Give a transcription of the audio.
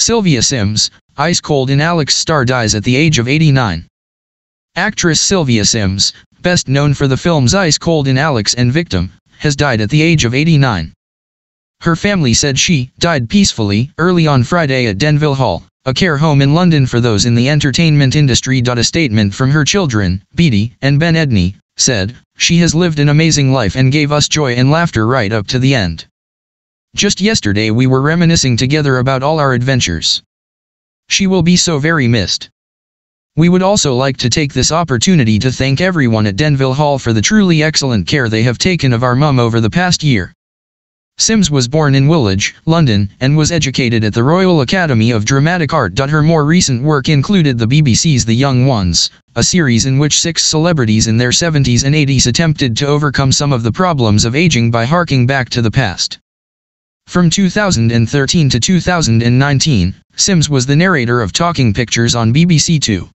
Sylvia Syms, Ice Cold in Alex star dies at the age of 89. Actress Sylvia Syms, best known for the films Ice Cold in Alex and Victim, has died at the age of 89. Her family said she died peacefully early on Friday at Denville Hall, a care home in London for those in the entertainment industry. A statement from her children, Beatie and Ben Edney, said, She has lived an amazing life and gave us joy and laughter right up to the end. Just yesterday we were reminiscing together about all our adventures. She will be so very missed. We would also like to take this opportunity to thank everyone at Denville Hall for the truly excellent care they have taken of our mum over the past year. Syms was born in Woolwich, London, and was educated at the Royal Academy of Dramatic Art. Her more recent work included the BBC's The Young Ones, a series in which six celebrities in their 70s and 80s attempted to overcome some of the problems of aging by harking back to the past. From 2013 to 2019, Syms was the narrator of Talking Pictures on BBC Two.